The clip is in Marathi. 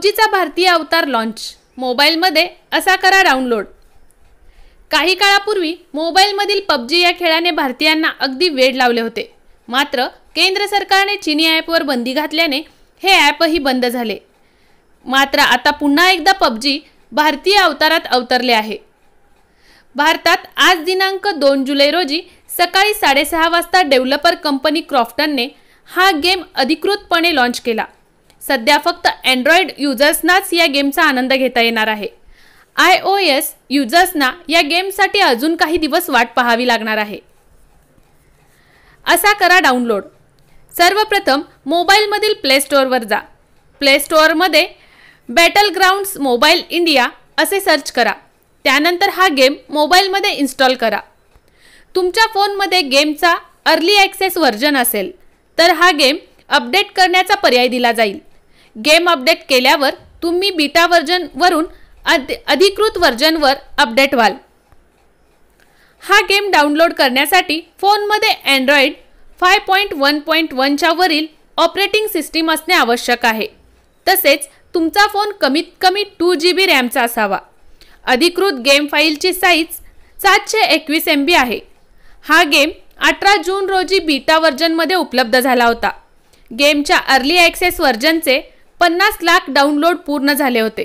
पबजीचा भारतीय अवतार लॉन्च मोबाईलमध्ये असा करा डाउनलोड काही काळापूर्वी मोबाईलमधील पबजी या खेळाने भारतीयांना अगदी वेड लावले होते. मात्र केंद्र सरकारने चिनी ॲपवर बंदी घातल्याने हे ॲपही बंद झाले. मात्र आता पुन्हा एकदा पबजी भारतीय अवतारात अवतरले आहे. भारतात आज दिनांक दोन जुलै रोजी सकाळी साडेसहा वाजता डेव्हलपर कंपनी क्रॉफ्टनने हा गेम अधिकृतपणे लॉन्च केला. सध्या फक्त अँड्रॉइड युजर्सनाच या गेमचा आनंद घेता येणार आहे. आय ओ एस युजर्सना या गेमसाठी अजून काही दिवस वाट पाहावी लागणार आहे. असा करा डाउनलोड. सर्वप्रथम मोबाईलमधील प्ले स्टोअरवर जा. प्ले स्टोअरमध्ये बॅटल ग्राउंड्स मोबाईल इंडिया असे सर्च करा. त्यानंतर हा गेम मोबाईलमध्ये इन्स्टॉल करा. तुमच्या फोनमध्ये गेमचा अर्ली ॲक्सेस व्हर्जन असेल तर हा गेम अपडेट करण्याचा पर्याय दिला जाईल. गेम अपडेट केल्यावर तुम्ही बीटा व्हर्जनवरून अधि अधिकृत व्हर्जनवर अपडेट व्हाल. हा गेम डाउनलोड करण्यासाठी फोनमध्ये android five point one point वनच्या वरील ऑपरेटिंग सिस्टीम असणे आवश्यक आहे. तसेच तुमचा फोन कमीत कमी टू जी बी रॅमचा असावा. अधिकृत गेम फाईलची साईज सातशे एकवीस एम बी आहे. हा गेम अठरा जून रोजी बीटा व्हर्जनमध्ये उपलब्ध झाला होता. गेमच्या अर्ली ॲक्सेस व्हर्जनचे पन्नास लाख डाउनलोड पूर्ण झाले होते.